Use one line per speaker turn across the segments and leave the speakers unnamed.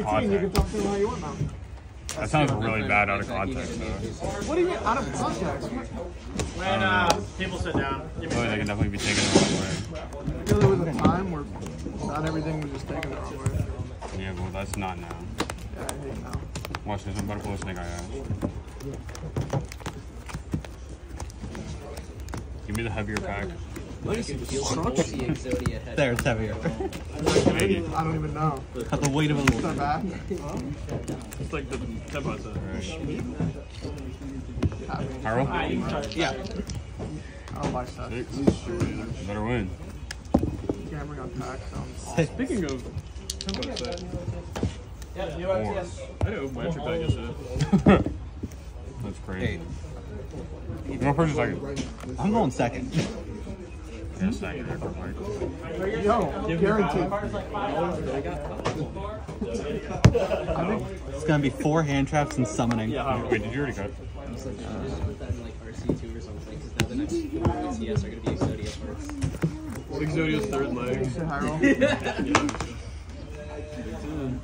of
18, you can talk to him how you want now.
That sounds really bad out of context, though.
What do you mean out of context?
When uh, people sit down, give me
I they can definitely be taken the wrong way.
I feel there was a time where not everything was just taken the wrong way.
Yeah, well, that's not now.
Yeah, I hate now.
Watch this. I'm about to pull a snake eye out. Give me the heavier pack.
What is Exodia?
There, it's heavier.
Thank.
I don't even know.
Got the weight of
Is
a
that bad?
It's like the tempo set.
Harold?
Yeah.
I don't like that.
Six. Better win.
Cameron on pack sounds
Speaking of tempo set,
Four.
I know my entry pack yesterday.
That's crazy.
Eight.
You know, first or second?
I'm going second.
Yeah, second. real quick.
Yo, guaranteed.
It's gonna be four hand traps and summoning.
Yeah, Wait, did you already cut?
I was like, should I put that in like RC2 or something? Because now the next few CS are going to be Exodia parts.
Exodia's third leg.
Say hi, Roll.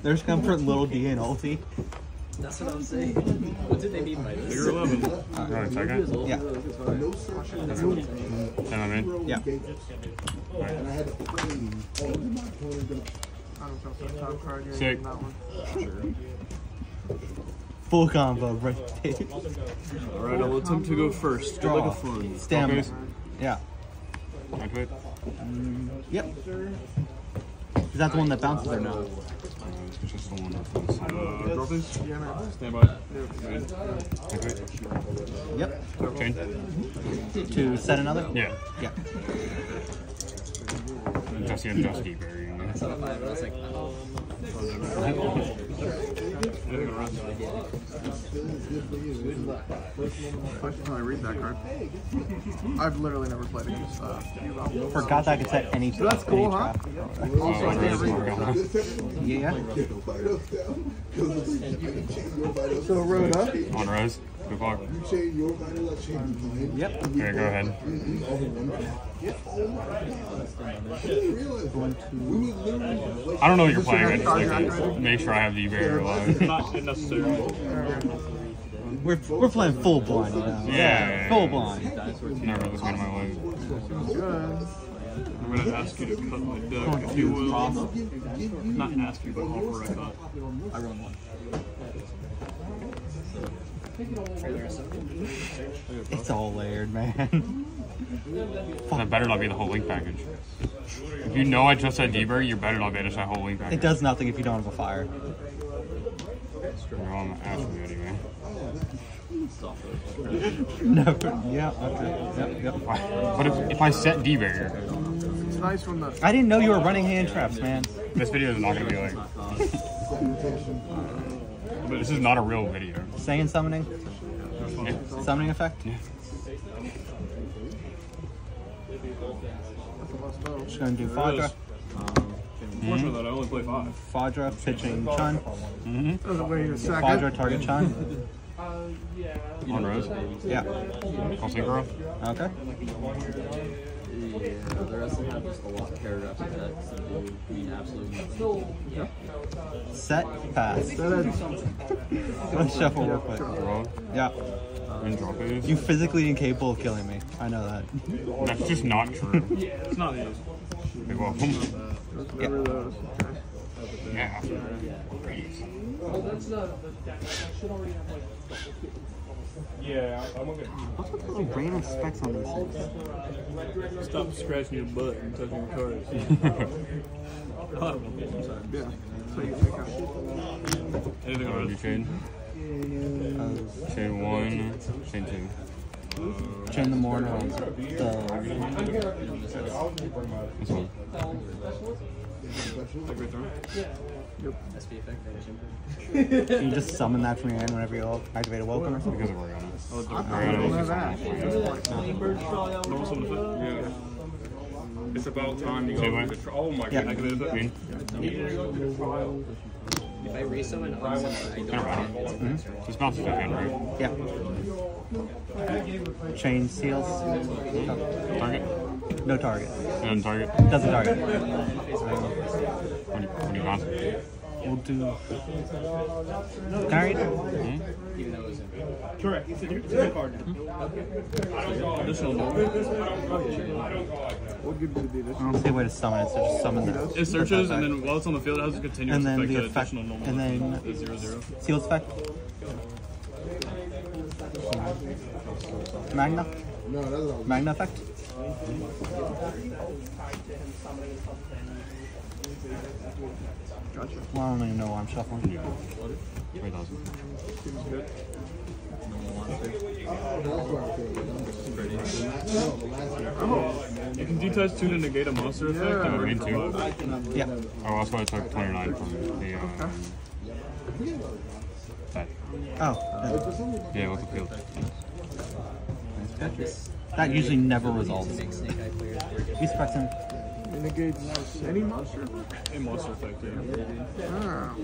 There's comfort little D and ulti.
That's what I'm saying. What did they mean by this?
Figure 11.
Alright, second.
Yeah.
Send them in.
Yeah.
I don't feel so top
Sick.
using that one.
Full combo, right?
Alright, I'll attempt to go first. Go like a fun.
Stamina.
Focus.
Yeah.
Activate.
Yep. Is that the one that bounces or no?
It's just the one that's on the side.
Uh, draw.
Yeah, man.
Stand by. Good.
Yep.
Chain.
To set another?
Yeah.
Yeah.
Dusty and Dusty Berry.
I saw the five, but I was like, oh.
Question how I read that card. I've literally never played against uh.
Forgot that I could set any,
So that's cool,
any
huh?
trap.
Also, I can't read.
Yeah.
So Rhoda,
On Rose. Good luck.
Yep.
Okay, go ahead. I don't know what you're playing. I just like to make sure I have the Berry alive.
Not necessary.
We're, we're playing full blind, you know?
Yeah.
Full blind.
Never this one in my life.
I'm gonna ask you to cut my deck, if you will. Not ask you, but offer a cut.
I run one. It's all layered, man.
That better not be the whole link package. If you know I just said D-Berry, you better not banish that whole link package.
It does nothing if you don't have a fire.
Well, I'm asking you anyway.
Never. Yeah. Okay. Yep. Yep.
But if, if I set D-Berry,
It's nice when the
I didn't know you were running hand traps, man.
this video is not going to be like... But this is not a real video.
Saying summoning?
Yeah.
Summoning effect?
Yeah.
Just gonna do
There it
Fadra.
is. Unfortunately, um, that I only play five.
Fadra, pitching Chun. Mm-hmm.
doesn't wait a second.
Fadra, target Chun.
Uh, On Rose.
Yeah.
Call Synchro.
Okay.
Yeah, the rest of them have just a lot of paragraphs of text and do mean absolutely nothing.
Set, pass. Let's shuffle real quick.
Draw.
Yeah.
And drop it.
You physically incapable of killing me. I know that.
That's just not true.
It's not easy.
You're welcome.
Remember those. Okay.
Yeah. Great.
Yeah, I'm okay.
What's with the little random specs on these things?
Stop scratching your butt and touching your cards. I don't know. I'm sorry.
Yeah. So you take out.
Anything on
You
Rose?
chain. Uh, chain one. Chain two.
Chain the Morno. The
This one.
Take right through.
SP effect,
can you just summon that from your hand whenever you activate a welcome or something?
Because of Oriana.
Oh, don't-
I
Oriana
don't
is
that.
on the plane.
Normal summon effect?
Yeah. It's about time to
Say
go. to the tr- Oh my
Yeah.
goodness.
Activate effect?
Green.
If I resummon unsummoned, I don't
Kind
get
of
it. Mm-hmm.
random. Just bounce to hand, right?
Yeah. Chain seals.
Target.
No target.
And target.
Doesn't target.
When you, when you bounce.
We'll do. Carried?
Correct. It's a card now. Mm-hmm. Additional normal.
What gives you the
I don't see a way to summon it, so just summon the
It searches, and then while it's on the field, it has a continuous
And then
effect
the
to
effect-
additional normal.
and then-
the zero zero.
Seals effect. Magna? Magna effect? Mm-hmm.
Gotcha.
Well, I don't even know why I'm shuffling.
Three thousand.
You can detach two to negate a monster effect.
Yeah.
and
Green two.
Yeah.
Oh, that's why I took twenty nine from the. Um, that.
Oh,
Yeah, what's the field?
that usually never resolves. He's expecting.
It negates any monster.
A monster effect, yeah.
Ah,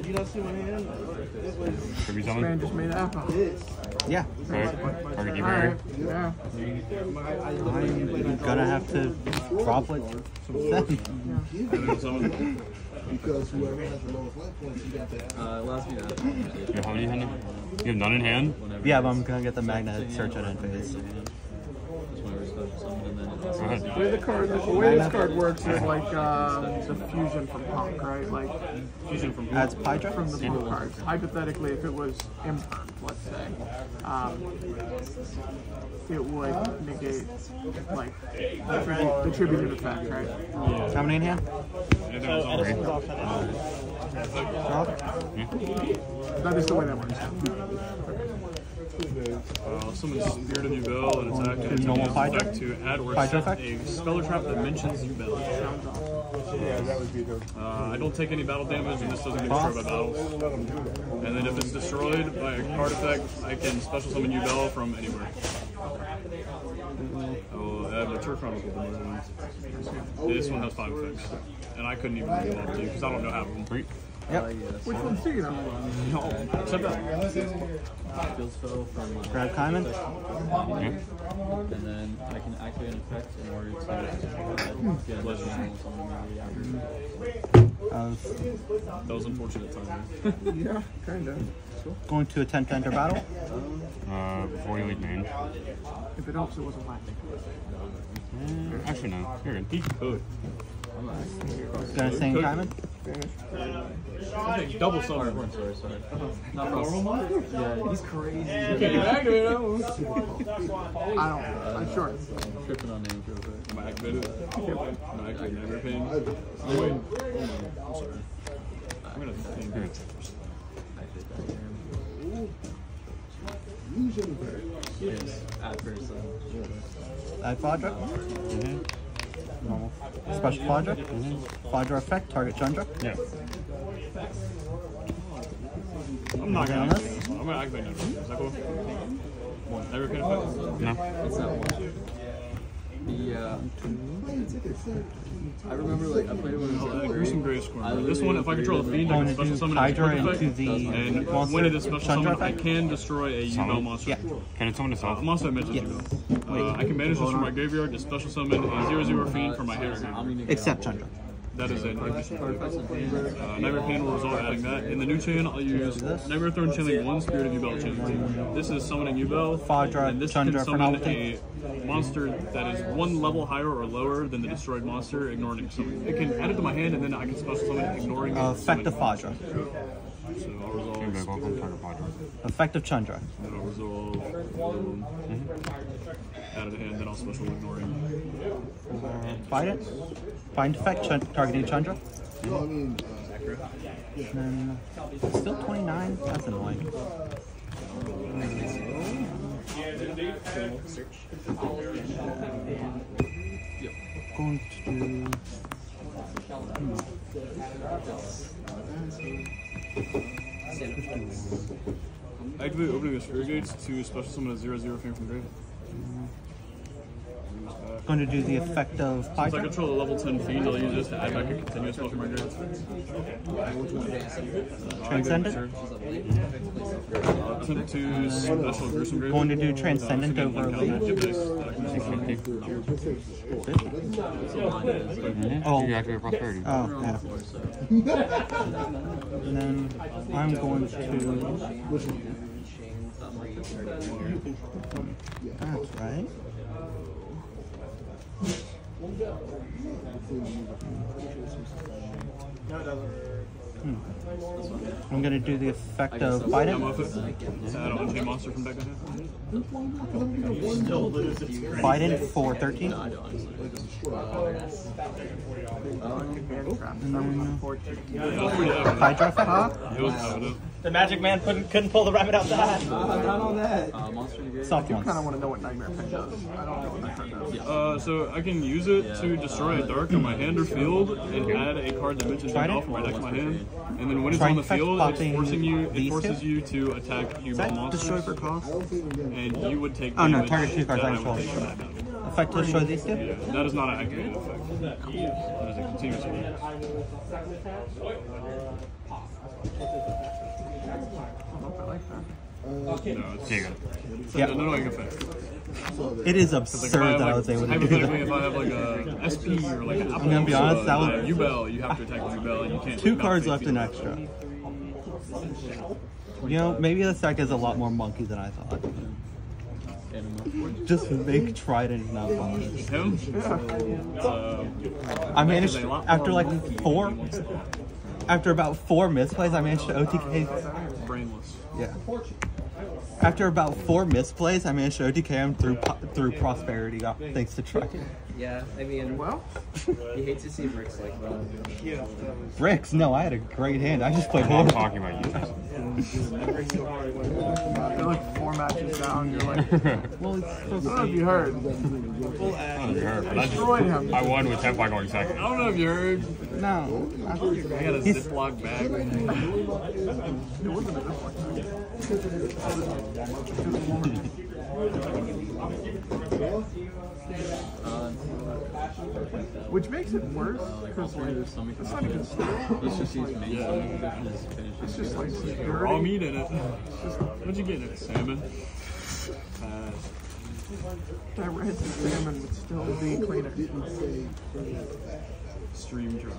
Kirby
man
summon.
just made apple.
Yeah.
Right. Target D
Alright,
barrier.
yeah.
I'm gonna have to drop it. then.
And then summon.
Because whoever has the lowest life points, you got that.
Uh, allows me to
You have how many in hand? You have none in hand.
yeah, but I'm gonna get the Magna search at end phase.
Just whenever it's special summon, and then it also
Go ahead.
The way the card, the way this card works is like um, the fusion from Punk, right? Like
Fusion from
Adds Paidra?
from the Punk cards. Hypothetically, if it was impermed, let's say, um, it would negate like the, tribu- the tribute effect, right?
How many in hand?
And then it's on
Three.
Draw?
That is the way that works.
Uh, summon Spirit of Yubel and it's active.
Normal
Use
Paidra?
effect to add or
Paidra
set
effect?
a spell trap that mentions Yubel. Uh, I don't take any battle damage and this doesn't get destroyed by battles. And then if it's destroyed by a card effect, I can special summon Yubel from anywhere. Oh, uh, Mature Chronicle. This one has five effects. And I couldn't even read them all because I don't know half of them.
Three.
Yep.
Which one's do you know?
No, except that.
field spell from uh,
Grab Kaiman.
Yeah.
and then I can activate an effect in order to get additional summon ability after.
Of
That was unfortunate timing.
Yeah, kind of.
going to attempt to enter battle.
Uh, before you leave main.
If it helps, it wasn't mine.
Uh, actually, no. You're good.
He could.
Gonna sing Kaiman.
Double summon.
Sorry, sorry.
Not normal?
Yeah, he's crazy.
I don't. I'm sure.
I'm tripping on names real quick.
Am I activated? Am I activated Nightmare Oh, wait. I'm sorry. I'm gonna think.
You're good.
Activate that here. Yes, at first. Uh,
Add Fadra. Normal. Special Fadra. Fadra effect. Target Chandra.
Yeah.
I'm not gonna
this?
activate this one. I'm gonna activate Nightmare Pain. Is that cool? One. Nightmare Pain effect?
No.
it's not one. The, uh, I remember, like, I played it when it was
Uh, Gruesome
three.
Grave Scorn. This one, if I control a fiend, I can special summon a
Hydra
quick effect.
into the
And
monster.
when it is special
Chandra
summon, I can destroy a
Summon?
Yubel monster.
Yeah.
Can it summon
Uh,
itself?
a monster that mentions
Yes.
Yubel. Uh, I can banish this from my graveyard to special summon a 0-0 fiend from my hand or
I'm
graveyard.
gonna
Except Chandra.
That is an additional
Card effects in hand.
Uh, Nightmare Pain will result in adding that. In the new chain, I'll use Nightmare Throne channeling one Spirit of Yubel channeling. This is summoning Yubel.
Fadra,
and this
Chandra
can summon a monster that is one level higher or lower than the destroyed monster, ignoring it. So it can add it to my hand, and then I can special summon it, ignoring it.
Uh, effect of
summoning
Fadra.
it. So I'll resolve.
good. Welcome, target Padre.
Effect of Chandra.
Then I'll resolve. Um, add it to hand, then I'll special ignoring.
Find it. Find effect. Ch- targeting Chandra. Then still 29. That's annoying. Going to do.
Activate opening of Spirit Gates to special summon a 0-0 fiend from grave.
Going to do the effect of
Since I
Hydra.
control a level 10 fiend, I'll use this to add back a continuous spell from my.
Transcendent.
Sure. Uh, attempt to special gruesome grave.
Going to do Transcendent over Elite. Oh.
You activate prosperity.
Oh, yeah. And then I'm going to. That's right.
No, it doesn't.
I'm gonna do the effect of
I'm
Bident.
off it. Add on to monster from back ahead.
Bident for 13.
Hand trap. That was unfortunate.
Yeah, it was pretty.
Hydra effect.
It was evident.
The magic man couldn't, couldn't pull the rabbit out of the hat.
Uh, monster to grave.
Soft
I kind of want to know what Nightmare Pain does. I don't know what Nightmare does.
Uh, so I can use it to destroy a dark on my hand or field and add a card that mentions
Trident?
off right next to my hand. And then when it's on the field, it's forcing you. It forces you to attack you
Is that
monsters,
destroy for cost?
and you would take.
Oh, no,
damage
target two cards,
that
I
I would
control.
take that.
Effect to destroy these two?
Yeah, that is not an activated effect. That is a continuous effect.
I don't know if I like that.
No, it's
Take it.
it's
Yeah.
annoying effect.
It is
Like
absurd
have,
that I
like,
was able to do that.
if I have like a SP or like an Apple,
gonna be honest, that was-
Yubel, you have to attack the Yubel and you can't.
Two cards left in extra. You know, maybe this deck is a lot more monkey than I thought. Just make Trident not fun.
Him? Uh,
I managed after like four, after about four misplays, I managed to OTK.
brainless.
Yeah. After about four misplays, I managed to OTK him through through prosperity, thanks to Trident.
Yeah, I mean,
Well,
he hates to see bricks like that. Yeah.
Bricks, no, I had a great hand. I just played
I'm not
horrible.
talking about you.
they're like four matches down. You're like, I
Well, it's
don't know if you heard.
Not sure, but I,
uh,
Destroyed
him.
I won with Temp going second.
I don't know if you heard.
no.
I got a
He's-
Ziploc bag.
It wasn't a good one. Which makes it worse because like, it's not even sterile.
let's just use main
Yeah.
yeah. his finishing.
It's just like
Raw meat in it. What'd you get in it? Salmon. Uh,
That red salmon would still be cleaner.
stream trout.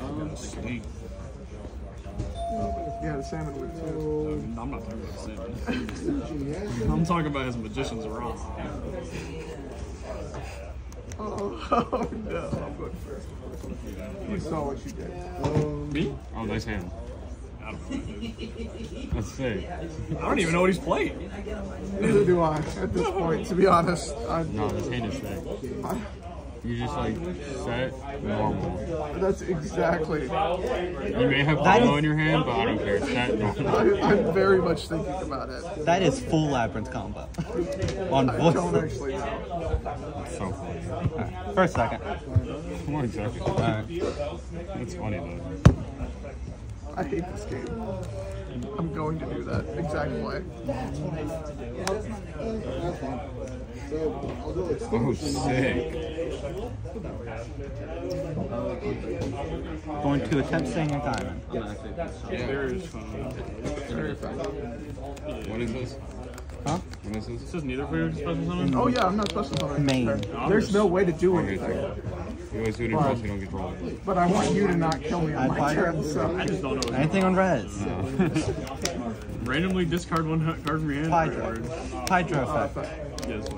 Um, stink.
Yeah, the salmon would too.
I'm not talking about salmon. I'm talking about his magician's raw.
Oh, oh no, I'm going first. You saw what you did.
Me?
Oh, nice hand.
I don't.
Let's see.
I don't even know what he's playing.
Neither do I at this point, to be honest. I,
No, this hand is sick.
I,
You just like set normal.
that's exactly.
You may have
That
combo
is-
in your hand, but I don't care. Set normal.
I, I'm very much thinking about it.
That is full labyrinth combo. On
I don't
voice.
actually know.
So funny.
Alright, For a second.
One second.
Alright.
That's funny though.
I hate this game. I'm going to do that exact way.
Oh, sick.
Going to attempt staying in diamond.
Very fun.
Very effective.
What is this?
Huh?
What is this?
This is neither for your special summon?
Oh yeah, I'm not special summoning.
Main.
There's no way to do
Okay,
anything.
So you always do it in plus, you don't get drawn.
But I want you to not kill me on
I
my turn, so.
I just don't know.
Anything on res?
Randomly discard one ha- card from your hand.
Hydra.
Or-
Hydra uh, effect.
Yes.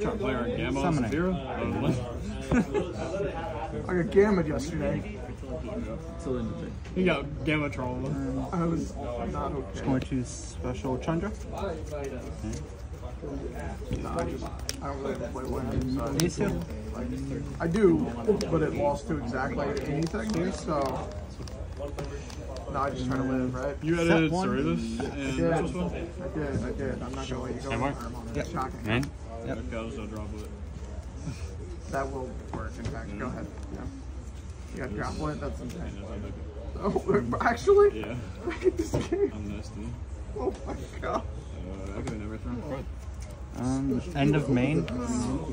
Trying to play our Gamma on
Summoning.
Severa?
Uh, I got gamma yesterday.
Still in the thing.
He got Gamma Troll.
I was not okay.
Going to special Chandra.
No, I just I don't really play one. So
These
I do, but it lost to exactly anything. So no, I just try to live, right?
You
Set
added
one.
Cerritos and
Yeah,
Ritual
I did, I did. I'm not gonna let you go.
Am I?
arm.
Yep.
Shocking.
Man,
Yep.
Okay, I'll just drop it.
That will work. In fact, go ahead. Yeah. You got grapple it. That's insane.
Yes, I think.
Oh, actually,
Yeah,
look at this game.
I'm nasty.
Oh my god.
Uh, I could have never thrown.
Um, end of main.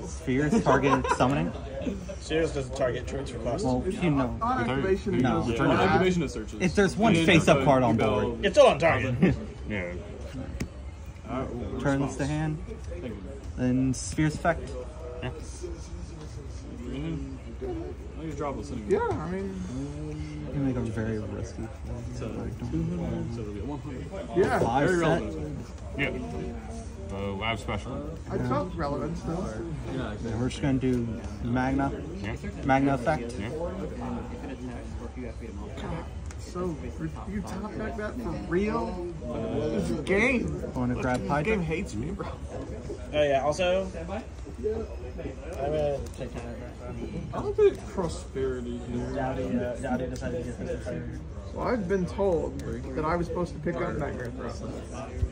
Spheres target summoning.
Sears doesn't target traits for cost.
Well, you know.
On activation, it
No.
goes
On
back.
activation, it searches.
If there's one face-up card on board.
It's still on target.
Yeah.
Uh,
Turns
response.
to hand. Then Sphere's effect.
Yeah.
I think it's dropless anyway.
Yeah, I mean,
You can make a very risky.
So, so it'll be a 100.
yeah,
Five
Very
set.
relevant.
Yeah. Uh, lab special.
I felt relevant still.
And we're just gonna do Magna.
Yeah.
Magna effect.
Yeah.
So, you top deck that for real? This game, I
Want to grab
this game hates me, bro.
Oh yeah. Also, I'm gonna take care
I don't think prosperity here.
Dowdy, uh, Dowdy decided to get this fire.
Well, I've been told that I was supposed to pick up Nightmare Thrust.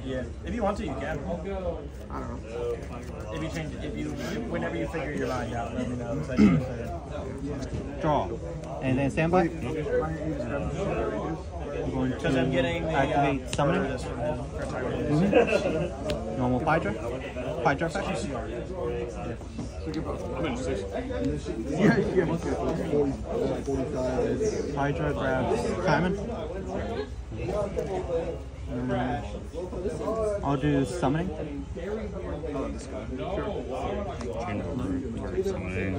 Yeah. If you want to, you can.
I don't know.
If you change, if you, whenever you figure your mind out, let me know. 'cause I can.
Draw. And then standby.
I can use them to reduce.
I'm going
Because I'm getting the
activate
uh,
summoning.
this one then for target.
Normal Hydra. Hydra effect.
I'm.
Yeah, yeah.
40, uh, 45.
Hydra grabs Simon. I'll do summoning.
Change over. Target summoning.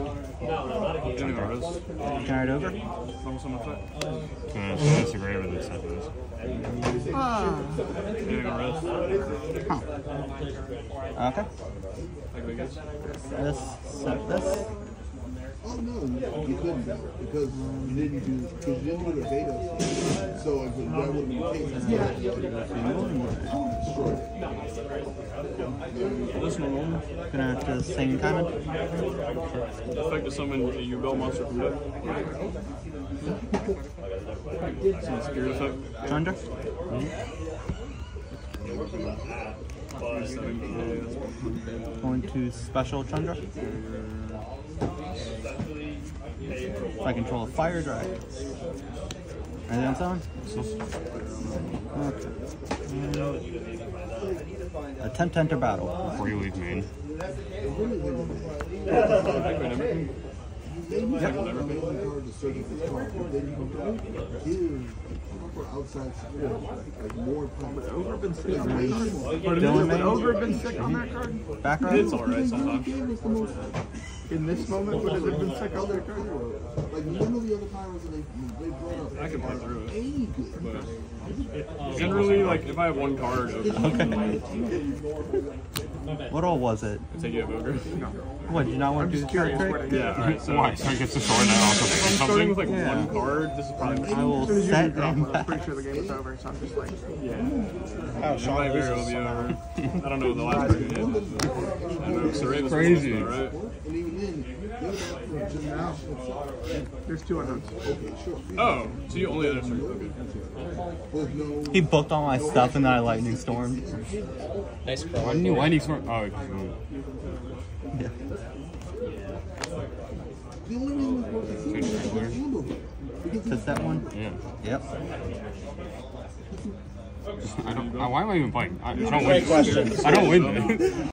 Wrist.
Carry it over.
Effect.
Gonna disagree with this
a wrist.
Okay. This, set this.
Oh no, you couldn't because you didn't do because you didn't do the beta. So if it, that would have been the case, destroyed it.
This normal.
Gonna have to sing Simon.
Effect to summon a Yubel monster from deck. Summon spirit effect.
Chandra.
Seven.
Going to special Chandra. If I control a fire dragon. Anything else on someone? Okay. Attempt to enter battle.
Before you leave main.
Activate everything.
Maybe yep. amazing card to search this card, but then you don't give proper outside support, like more information.
but
Dylan
would
Main.
Ogre have been sick on that card?
Back
It's
row.
alright sometimes.
Game was the most
In this moment, would it have been sick on that card?
like none of the other pirates that they they brought up.
I can play through it. But generally, like if I have one card, okay.
What all was it?
I take you have ogre.
What, did you not want
I'm
to do the
curious
trick?
what it
Yeah, alright. So
Why? So he gets the sword and then also
I'm starting with like
Yeah.
one card. This is probably
I will
As soon as you
set
drop
him
I'm pretty sure the game is over, so I'm just like,
Oh,
It
Sean
might very well be over. I don't know what the last person did. I know. So Raven's
Crazy.
supposed to right?
And even then, the other option is
now, there's two unknowns.
Oh, so you only have three. Okay.
He booked all my stuff and then I lightning stormed.
Nice
Why
call.
didn't you lightning storm? Oh, because you-
Yeah.
the only reason it because
the
it's handled. Because
To set one.
yeah.
Yep.
I don't. Uh, why am I even playing? I, I don't
Great
win.
question.
I don't win.